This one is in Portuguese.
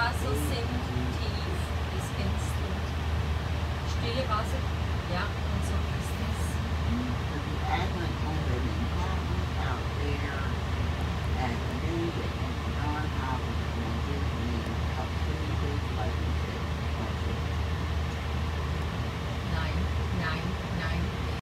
passo sim